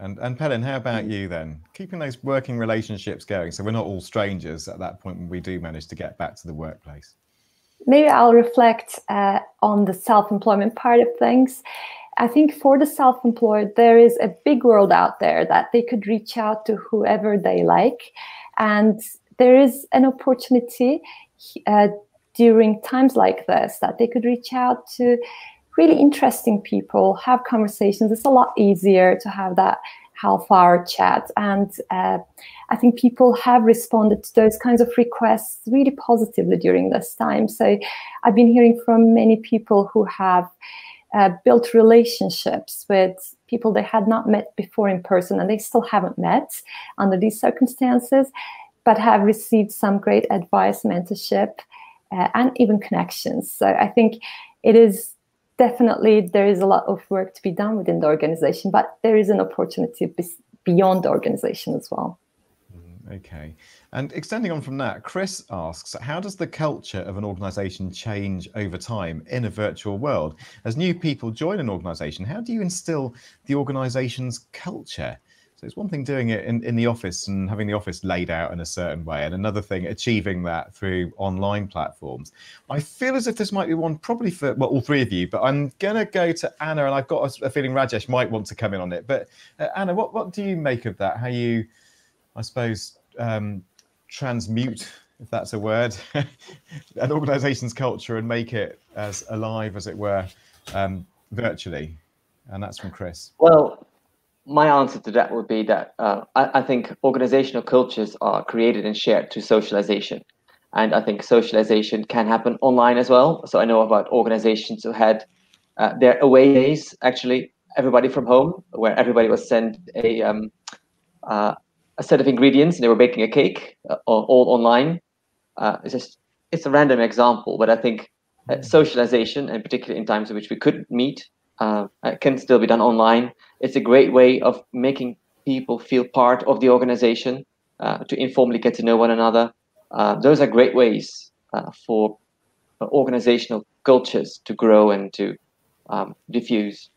And and Pelin, how about you then? Keeping those working relationships going, so we're not all strangers at that point when we do manage to get back to the workplace. Maybe I'll reflect uh, on the self-employment part of things. I think for the self employed, there is a big world out there that they could reach out to whoever they like. And there is an opportunity uh, during times like this that they could reach out to really interesting people, have conversations. It's a lot easier to have that half hour chat. And uh, I think people have responded to those kinds of requests really positively during this time. So I've been hearing from many people who have uh, built relationships with people they had not met before in person and they still haven't met under these circumstances, but have received some great advice, mentorship, uh, and even connections. So I think it is definitely there is a lot of work to be done within the organization, but there is an opportunity beyond the organization as well. Mm, okay. And extending on from that, Chris asks, how does the culture of an organization change over time in a virtual world? As new people join an organization, how do you instill the organization's culture? So it's one thing doing it in, in the office and having the office laid out in a certain way, and another thing achieving that through online platforms. I feel as if this might be one probably for well all three of you, but I'm gonna go to Anna, and I've got a, feeling Rajesh might want to come in on it. But uh, Anna, what what do you make of that? How you, I suppose, um, transmute, if that's a word, an organization's culture and make it as alive as it were um, virtually? And that's from Chris. Well, my answer to that would be that uh, I, I, think organizational cultures are created and shared through socialization. And I think socialization can happen online as well. So I know about organizations who had uh, their away days, actually, everybody from home, where everybody was sent a um, uh, a set of ingredients and they were baking a cake uh, all online. Uh, it's just it's a random example, but I think uh, socialization, and particularly in times in which we couldn't meet, uh, uh, can still be done online. It's a great way of making people feel part of the organization, uh, to informally get to know one another. those are great ways for organizational cultures to grow and to um, diffuse.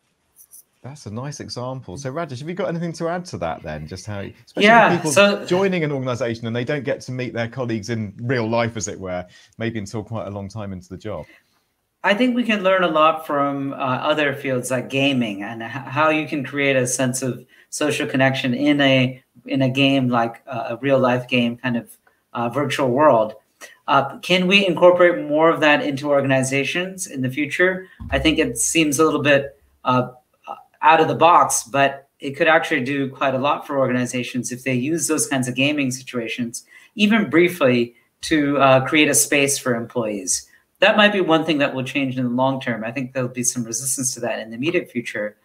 That's a nice example. So, Rajesh, have you got anything to add to that then? Just how, especially yeah, people so, joining an organization and they don't get to meet their colleagues in real life, as it were, maybe until quite a long time into the job. I think we can learn a lot from uh, other fields like gaming and how you can create a sense of social connection in a in a game like uh, a real life game kind of uh, virtual world. Uh, can we incorporate more of that into organizations in the future? I think it seems a little bit uh, out of the box, but it could actually do quite a lot for organizations if they use those kinds of gaming situations, even briefly, to uh, create a space for employees. That might be one thing that will change in the long term. I think there'll be some resistance to that in the immediate future.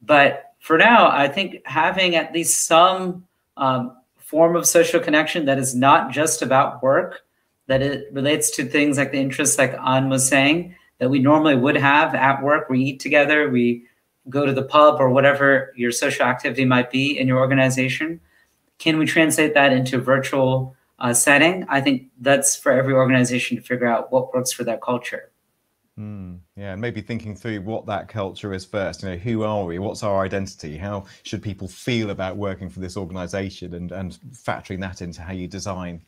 But for now, I think having at least some um, form of social connection that is not just about work, that it relates to things like the interests, like An was saying, that we normally would have at work. We eat together, we go to the pub or whatever your social activity might be in your organization. Can we translate that into virtual uh, setting? I think that's for every organization to figure out what works for their culture. Mm, yeah, and maybe thinking through what that culture is first. You know, who are we? What's our identity? How should people feel about working for this organization and, and factoring that into how you design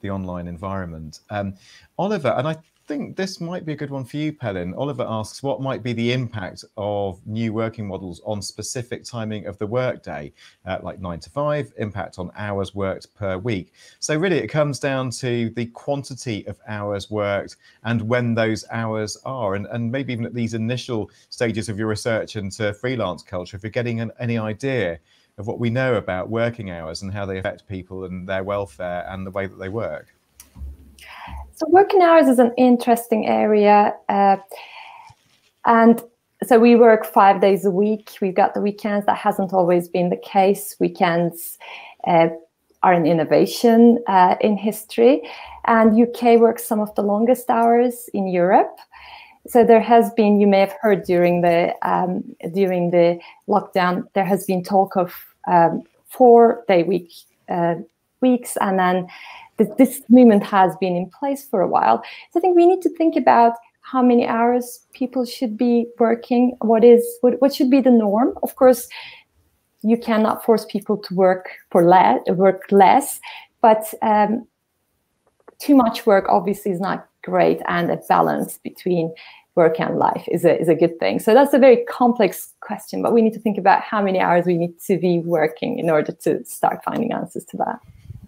the online environment. Um, Oliver, and I think this might be a good one for you, Pelin. Oliver asks, what might be the impact of new working models on specific timing of the workday, uh, like nine to five, impact on hours worked per week? So really it comes down to the quantity of hours worked and when those hours are. And, and maybe even at these initial stages of your research into freelance culture, if you're getting an, any idea of what we know about working hours and how they affect people and their welfare and the way that they work? So, working hours is an interesting area. Uh, and so, we work five days a week. We've got the weekends. That hasn't always been the case. Weekends uh, are an innovation uh, in history. And UK works some of the longest hours in Europe so there has been you may have heard during the um, during the lockdown there has been talk of um, four day week uh, weeks, and then th- this movement has been in place for a while. So I think we need to think about how many hours people should be working. What is what, what should be the norm? Of course, you cannot force people to work for less, work less, but um, too much work obviously is not great, and a balance between work and life is a, is a good thing. So that's a very complex question, but we need to think about how many hours we need to be working in order to start finding answers to that.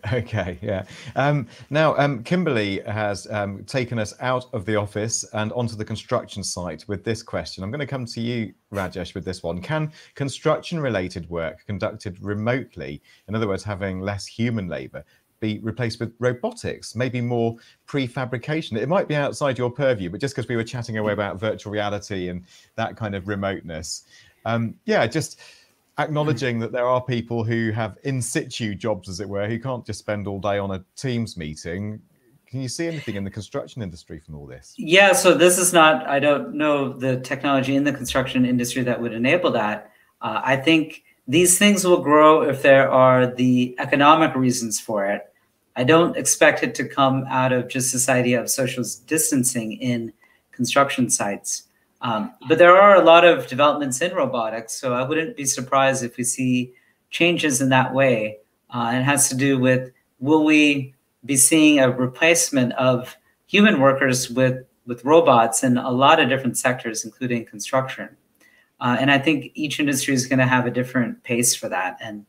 Okay, yeah. Um, now, um, Kimberly has um, taken us out of the office and onto the construction site with this question. I'm going to come to you, Rajesh, with this one. Can construction related work conducted remotely, in other words, having less human labor, be replaced with robotics, maybe more prefabrication. It might be outside your purview, but just because we were chatting away about virtual reality and that kind of remoteness, um, yeah, just acknowledging that there are people who have in situ jobs, as it were, who can't just spend all day on a Teams meeting. Can you see anything in the construction industry from all this? Yeah, so this is not, I don't know the technology in the construction industry that would enable that. Uh, I think these things will grow if there are the economic reasons for it. I don't expect it to come out of just this idea of social distancing in construction sites. Um, but there are a lot of developments in robotics, so I wouldn't be surprised if we see changes in that way. Uh, it has to do with will we be seeing a replacement of human workers with with robots in a lot of different sectors, including construction. Uh, and I think each industry is going to have a different pace for that. And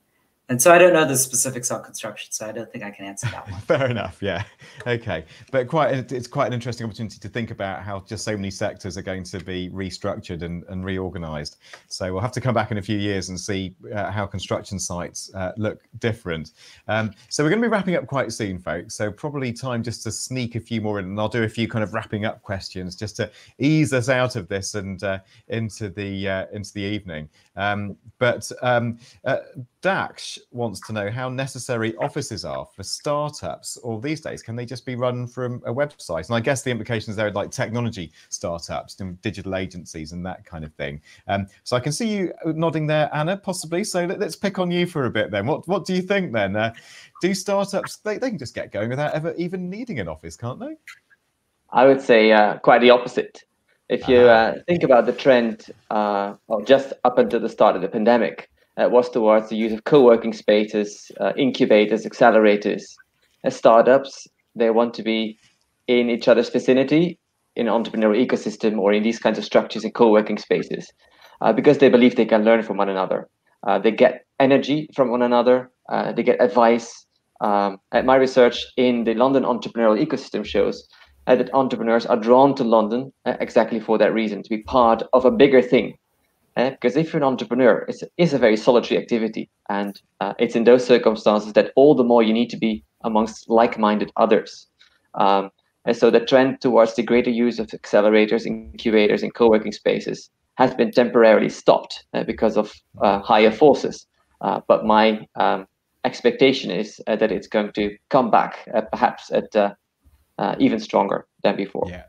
and so I don't know the specifics on construction, so I don't think I can answer that one. Fair enough. Yeah. Okay. But quite, it's quite an interesting opportunity to think about how just so many sectors are going to be restructured and, and reorganized. So we'll have to come back in a few years and see uh, how construction sites uh, look different. Um, so we're going to be wrapping up quite soon, folks. So probably time just to sneak a few more in, and I'll do a few kind of wrapping up questions just to ease us out of this and uh, into the uh, into the evening. Um, but um, uh, Dax wants to know how necessary offices are for startups, or these days, can they just be run from a website? And I guess the implications there are like technology startups and digital agencies and that kind of thing. Um, so I can see you nodding there, Anna, possibly. So let, us pick on you for a bit then. What what do you think then? Uh, do startups they, they can just get going without ever even needing an office, can't they? I would say uh, quite the opposite. If you uh, think about the trend, uh, just up until the start of the pandemic, uh, was towards the use of co-working spaces, uh, incubators, accelerators. As startups, they want to be in each other's vicinity in an entrepreneurial ecosystem or in these kinds of structures in co-working spaces uh, because they believe they can learn from one another. Uh, they get energy from one another. they get advice. Um, my research in the London entrepreneurial ecosystem shows uh, that entrepreneurs are drawn to London uh, exactly for that reason, to be part of a bigger thing. Uh, because if you're an entrepreneur, it's, it's a very solitary activity. And uh, it's in those circumstances that all the more you need to be amongst like minded others. Um, and so the trend towards the greater use of accelerators, incubators, and co working spaces has been temporarily stopped uh, because of uh, higher forces. but my um, expectation is that it's going to come back, perhaps at uh, even stronger than before. Yeah.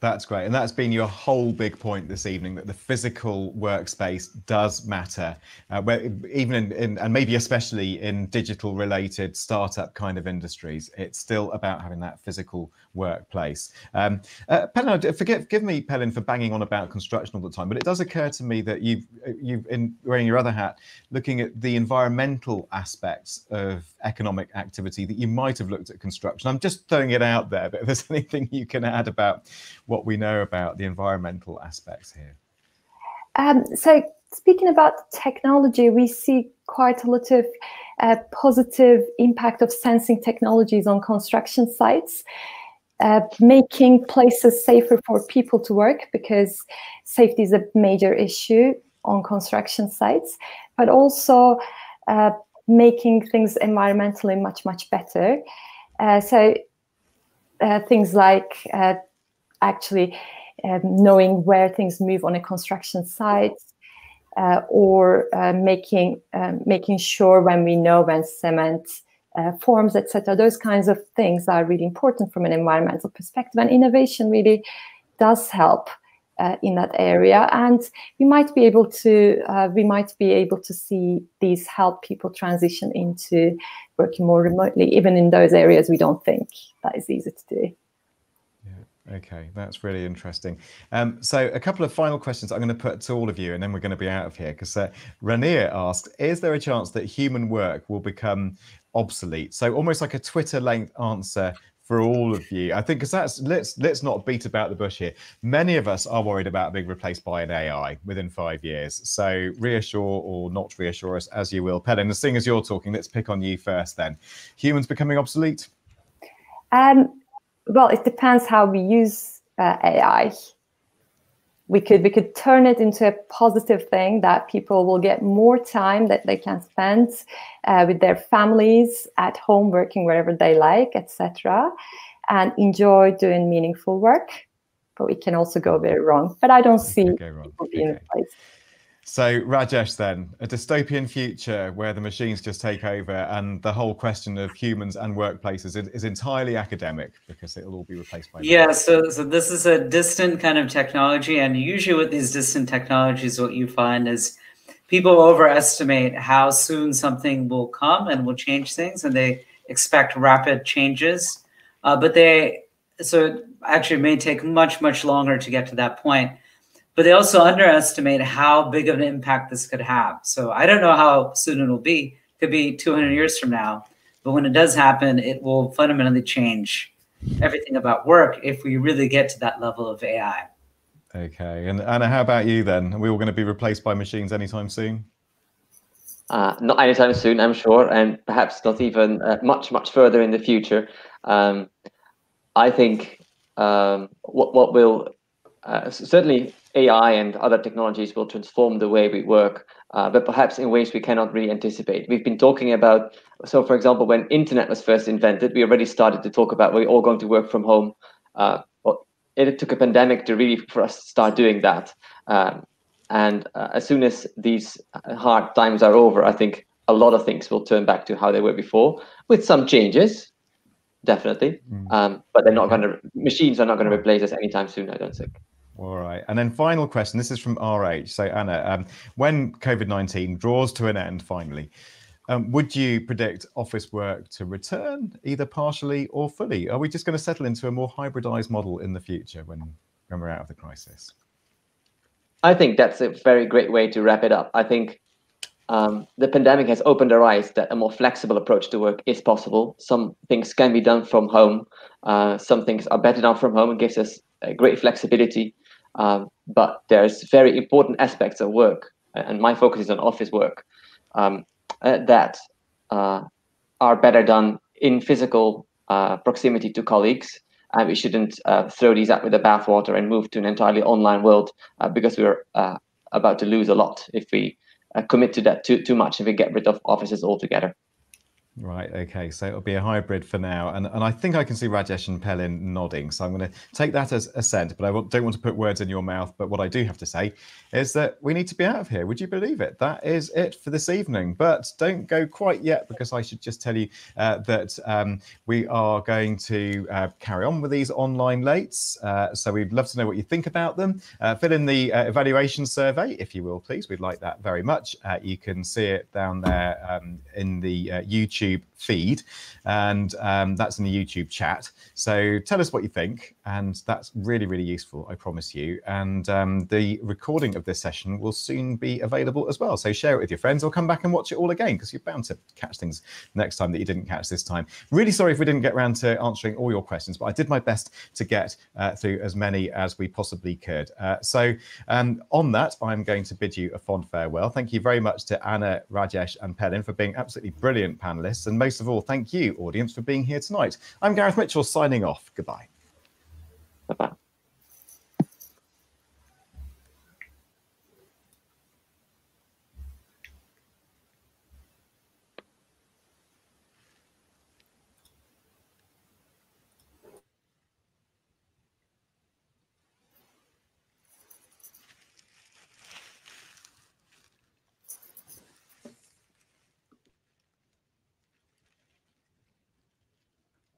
That's great. And that's been your whole big point this evening that the physical workspace does matter, uh, where, even in, in, and maybe especially in digital related startup kind of industries. It's still about having that physical workplace. Um, uh, Pelin, forgive, give me, Pelin, for banging on about construction all the time, but it does occur to me that you've, you've in wearing your other hat, looking at the environmental aspects of economic activity that you might have looked at construction. I'm just throwing it out there, but if there's anything you can add about what we know about the environmental aspects here. Um, so speaking about technology, we see quite a lot of uh, positive impact of sensing technologies on construction sites. Uh, making places safer for people to work because safety is a major issue on construction sites, but also uh, making things environmentally much, much better. Uh, so uh, things like uh, actually um, knowing where things move on a construction site, uh, or uh, making um, making sure when we know when cement uh, forms, etc. Those kinds of things are really important from an environmental perspective, and innovation really does help uh, in that area. And we might be able to uh, we might be able to see these help people transition into working more remotely, even in those areas we don't think that is easy to do. Okay, that's really interesting. Um, so, a couple of final questions I'm going to put to all of you, and then we're going to be out of here. Because uh, Ranier asked, "Is there a chance that human work will become obsolete?" So, almost like a Twitter-length answer for all of you. I think because that's let's let's not beat about the bush here. Many of us are worried about being replaced by an AI within five years. So reassure or not reassure us as you will. Pelin, as seeing as you're talking, let's pick on you first. Then, humans becoming obsolete. Um, well, it depends how we use uh, AI. We could we could turn it into a positive thing that people will get more time that they can spend uh, with their families at home, working wherever they like, etc., and enjoy doing meaningful work. But we can also go very wrong. But I don't see people being okay. replaced. So, Rajesh, then, a dystopian future where the machines just take over and the whole question of humans and workplaces is, is entirely academic because it'll all be replaced by. Yeah, so, so this is a distant kind of technology. And usually, with these distant technologies, what you find is people overestimate how soon something will come and will change things, and they expect rapid changes. Uh, but they, so actually, it may take much, much longer to get to that point but they also underestimate how big of an impact this could have. So I don't know how soon it'll be. It could be 200 years from now. But when it does happen, it will fundamentally change everything about work if we really get to that level of AI. Okay. And Anna, how about you then? Are we all going to be replaced by machines anytime soon? Uh, not anytime soon, I'm sure, and perhaps not even uh, much, much further in the future. Um, I think um, what, what will uh, certainly AI and other technologies will transform the way we work, uh, but perhaps in ways we cannot really anticipate. We've been talking about, so for example, when internet was first invented, we already started to talk about we're all going to work from home. Uh, well, it took a pandemic to really for us to start doing that. Um, and uh, as soon as these hard times are over, I think a lot of things will turn back to how they were before, with some changes, definitely. Mm. Um, but they're not going to machines are not going to replace us anytime soon. I don't think. All right. And then final question. This is from RH. So Anna, um, when COVID-19 draws to an end finally, um, would you predict office work to return either partially or fully? Are we just going to settle into a more hybridized model in the future when, when we're out of the crisis? I think that's a very great way to wrap it up. I think um, the pandemic has opened our eyes that a more flexible approach to work is possible. Some things can be done from home. Uh, some things are better done from home. and gives us great flexibility. Um, but there's very important aspects of work, and my focus is on office work um, uh, that uh, are better done in physical uh, proximity to colleagues. And we shouldn't uh, throw these out with the bathwater and move to an entirely online world uh, because we're about to lose a lot if we commit to that too too much if we get rid of offices altogether. Right. Okay. So it'll be a hybrid for now, and and I think I can see Rajesh and Pelin nodding. So I'm going to take that as assent, but I don't want to put words in your mouth. But what I do have to say is that we need to be out of here. Would you believe it? That is it for this evening. But don't go quite yet because I should just tell you uh, that um, we are going to uh, carry on with these online lates. Uh, so we'd love to know what you think about them. Uh, fill in the uh, evaluation survey if you will, please. We'd like that very much. Uh, you can see it down there um, in the YouTube YouTube feed, and um, that's in the YouTube chat. So tell us what you think, and that's really, really useful, I promise you. And um, the recording of this session will soon be available as well. So share it with your friends or come back and watch it all again because you're bound to catch things next time that you didn't catch this time. Really sorry if we didn't get around to answering all your questions, but I did my best to get uh, through as many as we possibly could. Uh, so um, on that, I'm going to bid you a fond farewell. Thank you very much to Anna, Rajesh, and Pelin for being absolutely brilliant panelists. And most of all, thank you, audience, for being here tonight. I'm Gareth Mitchell signing off. Goodbye. Bye bye.